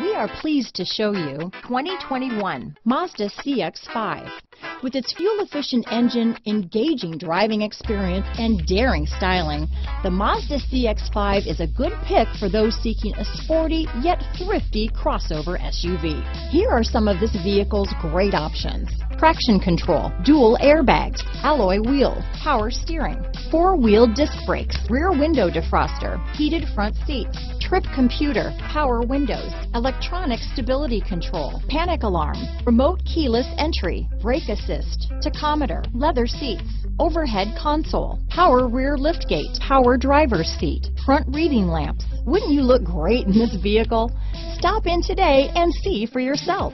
We are pleased to show you 2021 Mazda CX-5. With its fuel-efficient engine, engaging driving experience, and daring styling, the Mazda CX-5 is a good pick for those seeking a sporty yet thrifty crossover SUV. Here are some of this vehicle's great options. Traction control, dual airbags, alloy wheels, power steering, four-wheel disc brakes, rear window defroster, heated front seats, trip computer, power windows, electronic stability control, panic alarm, remote keyless entry, brake assist, tachometer, leather seats, overhead console, power rear liftgate, power driver's seat, front reading lamps. Wouldn't you look great in this vehicle? Stop in today and see for yourself.